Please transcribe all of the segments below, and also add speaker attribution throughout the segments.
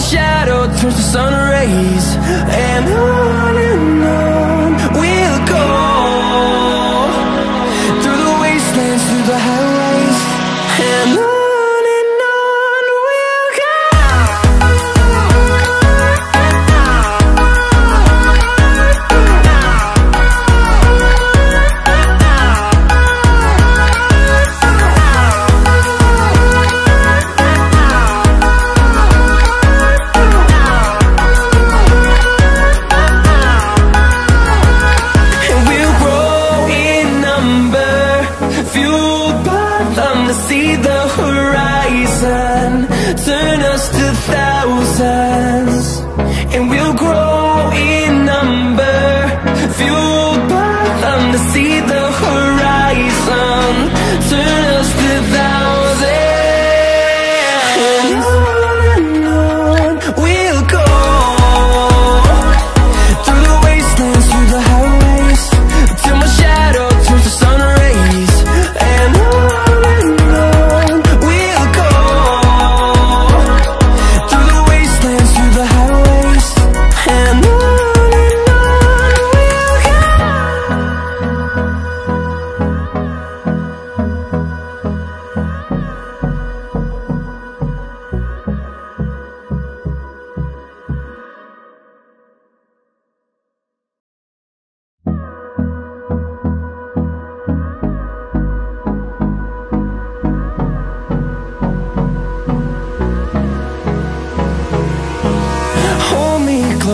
Speaker 1: shadow turns to sun rays. And on you.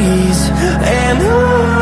Speaker 1: and I